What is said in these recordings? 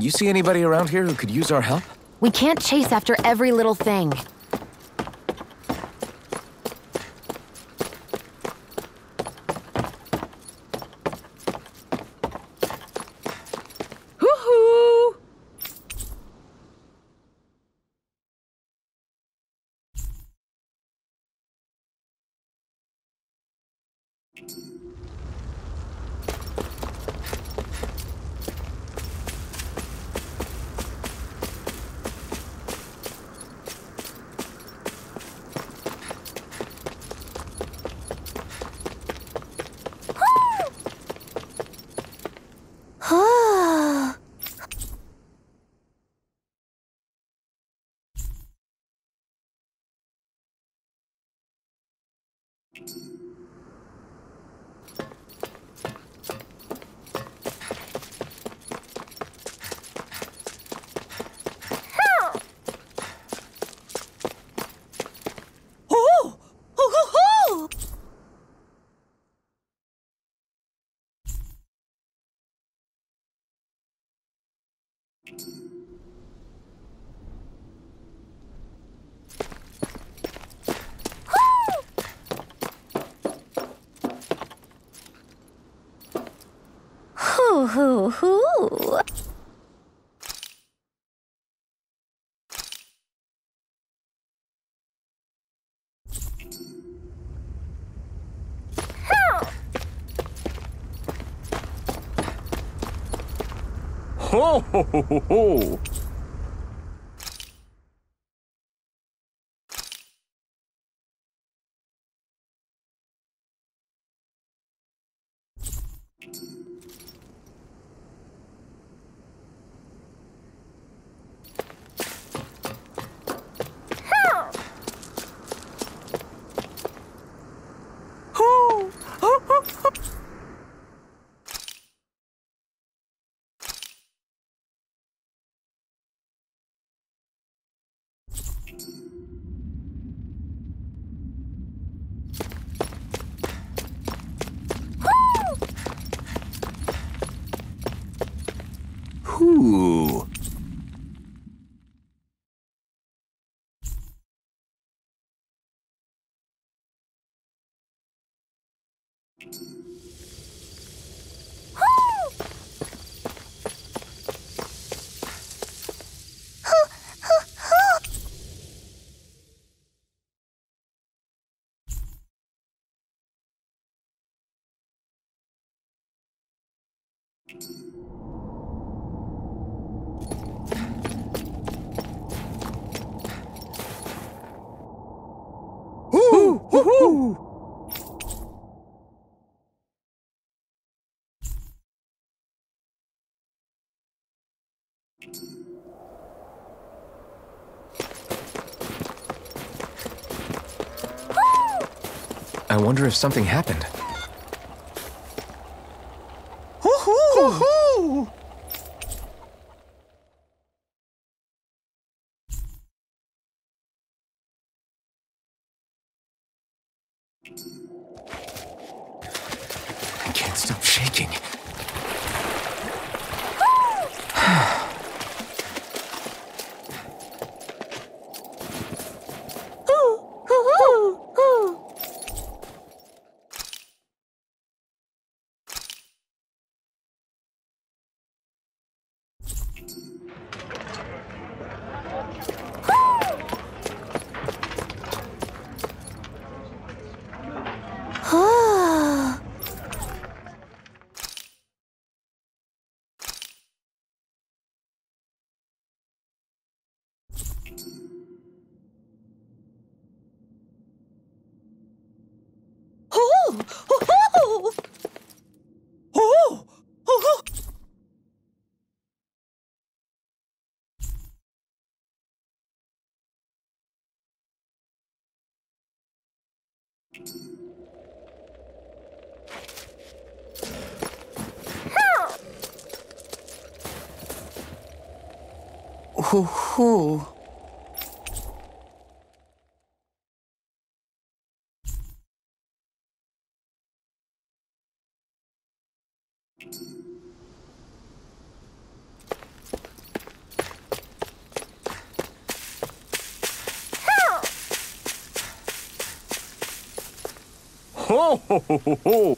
You see anybody around here who could use our help? We can't chase after every little thing. Oh! Hoo-hoo-hoo! Hoo hoo. Ho ho ho ho ho! Hoo! Hoo-hoo-hoo! Ooh. Hoo! Hoo-hoo! I wonder if something happened. Hoo-hoo! Hoo-hoo! I can't stop shaking. Oh! Oh! Oh! Ho, ho. Hoo. Ho, ho, ho, ho,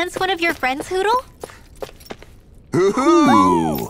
sense one of your friends, Hootle? Hoo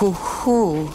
Hoo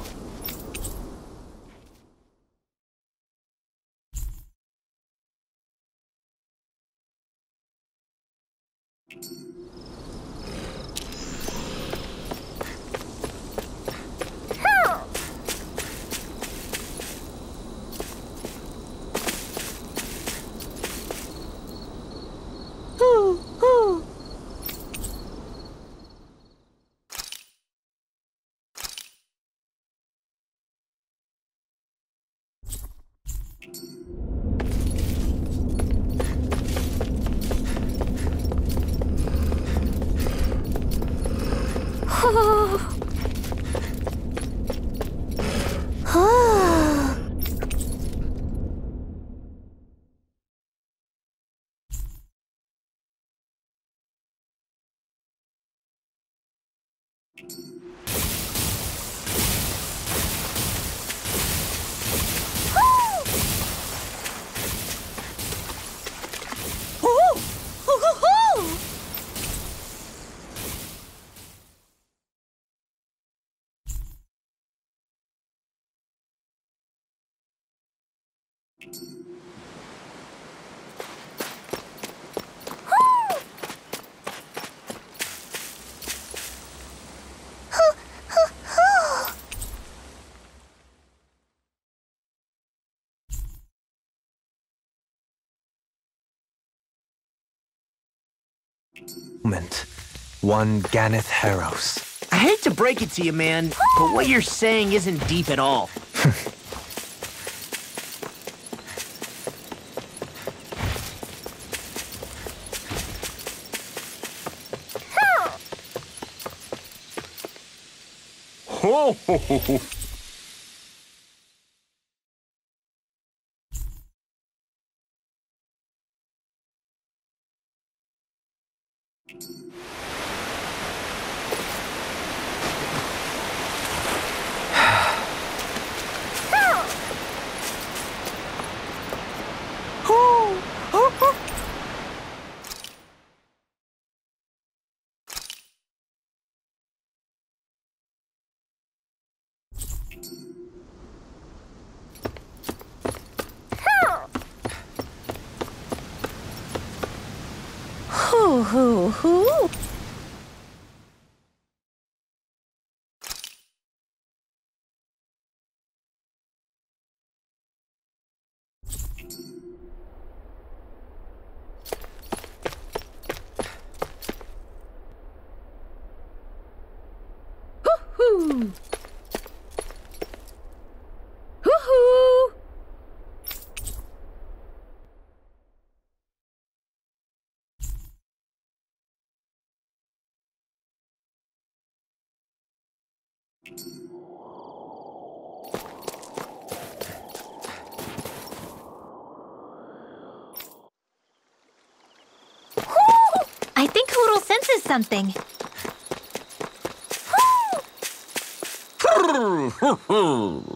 moment. One Ganeth Heros. I hate to break it to you, man, but what you're saying isn't deep at all. Hoo hoo hoo. Hoo. Hoo-hoo. I think Hootle senses something.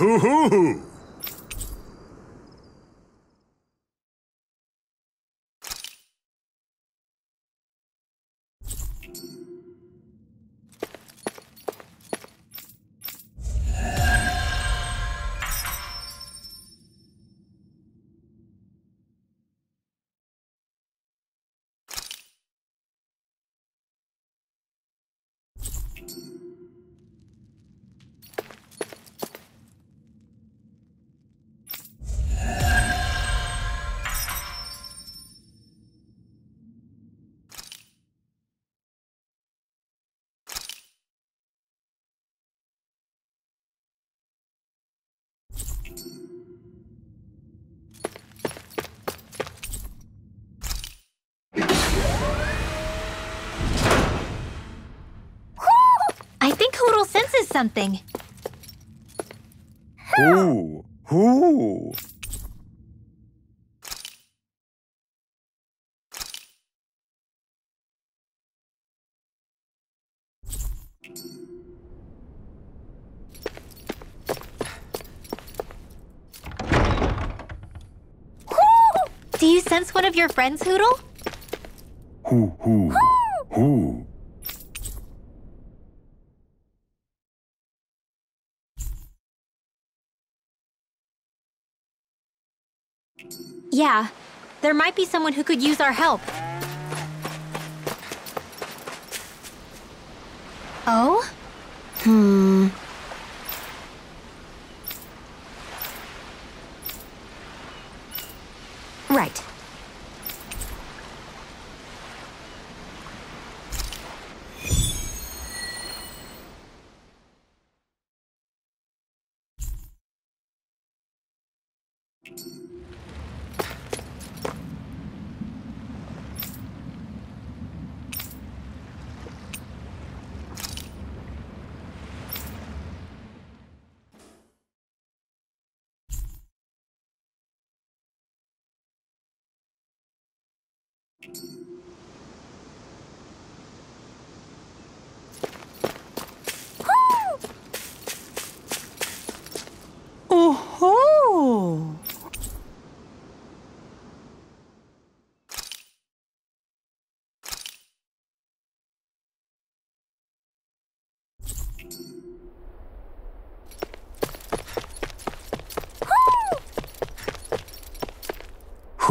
Ah, hoo hoo! Something. Ooh, ooh. Do you sense one of your friends, Hootle? Hoo hoo. Hoo. Yeah, there might be someone who could use our help. Oh? Hmm... Right.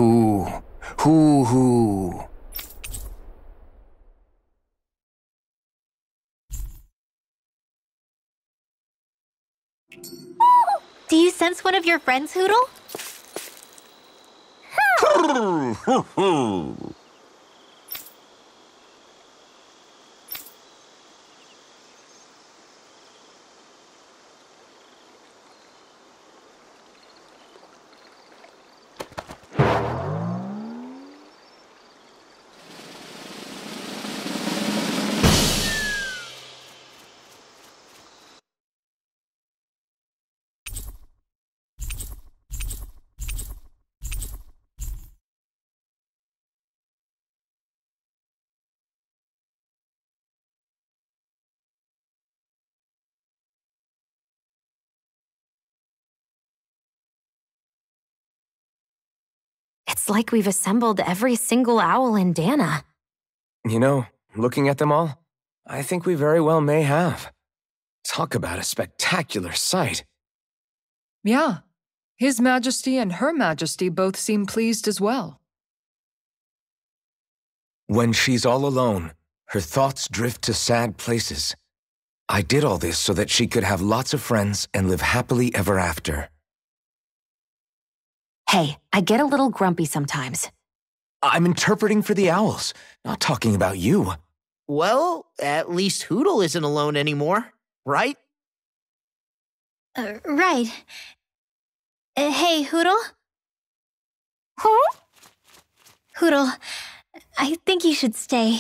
Oh. Who? Who? Do you sense one of your friends, Hootle? It's like we've assembled every single owl in Dahna. You know, looking at them all, I think we very well may have. Talk about a spectacular sight. Yeah. His Majesty and Her Majesty both seem pleased as well. When she's all alone, her thoughts drift to sad places. I did all this so that she could have lots of friends and live happily ever after. Hey, I get a little grumpy sometimes. I'm interpreting for the owls, not talking about you. Well, at least Hootle isn't alone anymore, right? Uh, right. Uh, hey, Hootle? Huh? Hootle, I think you should stay.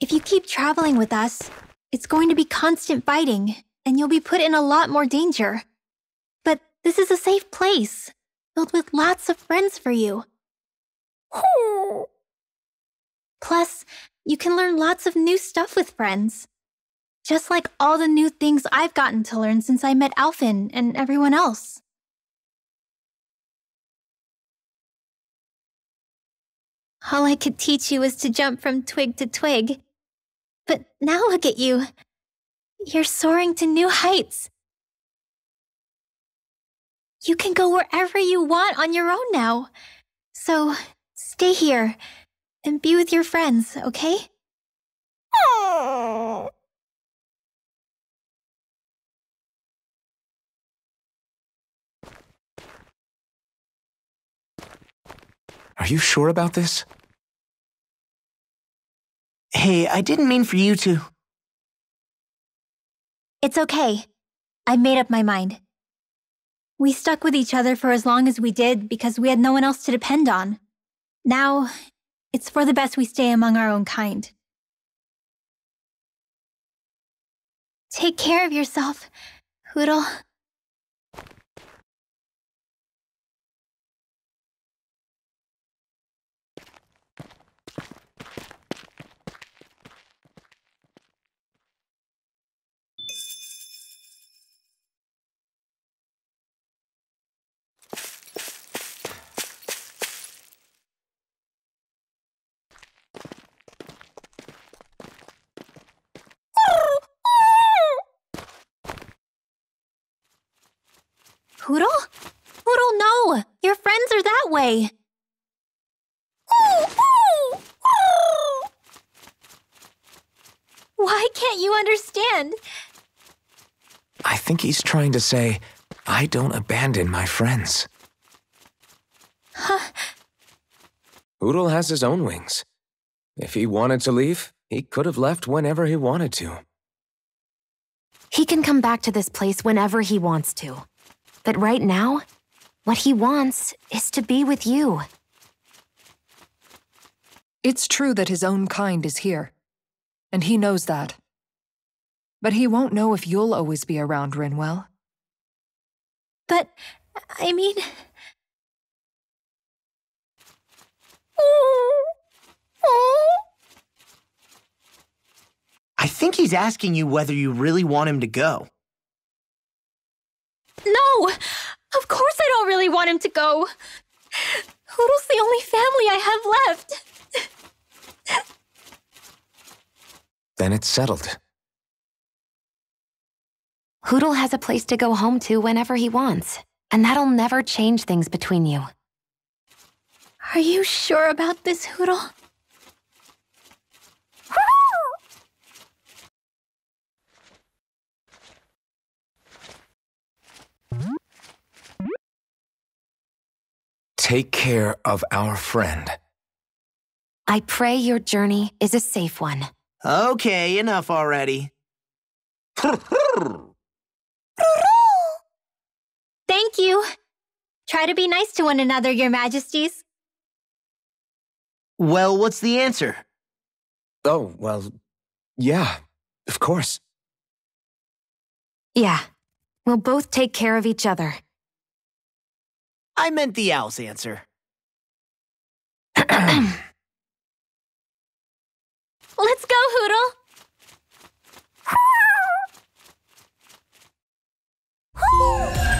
If you keep traveling with us, it's going to be constant fighting, and you'll be put in a lot more danger. This is a safe place, filled with lots of friends for you. Plus, you can learn lots of new stuff with friends. Just like all the new things I've gotten to learn since I met Alphen and everyone else. All I could teach you was to jump from twig to twig. But now look at you. You're soaring to new heights. You can go wherever you want on your own now. So stay here and be with your friends, okay? Are you sure about this? Hey, I didn't mean for you to. It's okay. I made up my mind. We stuck with each other for as long as we did because we had no one else to depend on. Now, it's for the best we stay among our own kind. Take care of yourself, Hootle. Hootle? Hootle, no! Your friends are that way! Why can't you understand? I think he's trying to say, I don't abandon my friends. Huh? Hootle has his own wings. If he wanted to leave, he could have left whenever he wanted to. He can come back to this place whenever he wants to. But right now, what he wants is to be with you. It's true that his own kind is here, and he knows that. But he won't know if you'll always be around, Rinwell. But, I mean, I think he's asking you whether you really want him to go. No! Of course I don't really want him to go. Hootle's the only family I have left. Then it's settled. Hootle has a place to go home to whenever he wants, and that'll never change things between you. Are you sure about this, Hootle? Take care of our friend. I pray your journey is a safe one. Okay, enough already. Thank you. Try to be nice to one another, your majesties. Well, what's the answer? Oh, well, yeah, of course. Yeah, we'll both take care of each other. I meant the owl's answer. Let's go, Hootle. Oh.